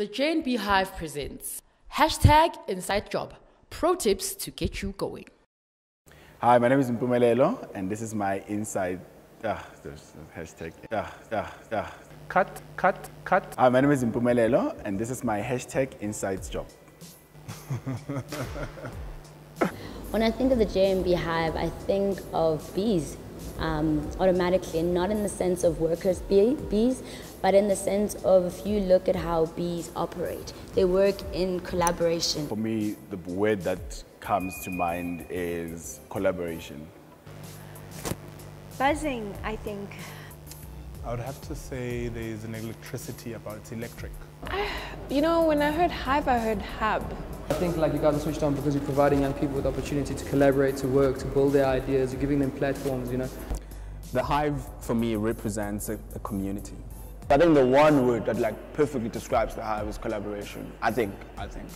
The JNB Hive presents hashtag Insight Job Pro Tips to get you going. Hi, my name is Mpumelelo, and this is my inside. Ah, there's a hashtag. Ah, ah, ah. Cut, cut, cut. Hi, my name is Mpumelelo, and this is my hashtag Insight Job. When I think of the JNB Hive, I think of bees um, automatically, not in the sense of workers' bee, bees, but in the sense of if you look at how bees operate, they work in collaboration. For me, the word that comes to mind is collaboration. Buzzing, I think. I would have to say there's an electricity about it's electric. You know, when I heard hive, I heard hab. I think like you guys are switched on because you're providing young people with opportunity to collaborate, to work, to build their ideas, you're giving them platforms, you know. The hive for me represents a, a community. I think the one word that like perfectly describes the hive is collaboration. I think, I think.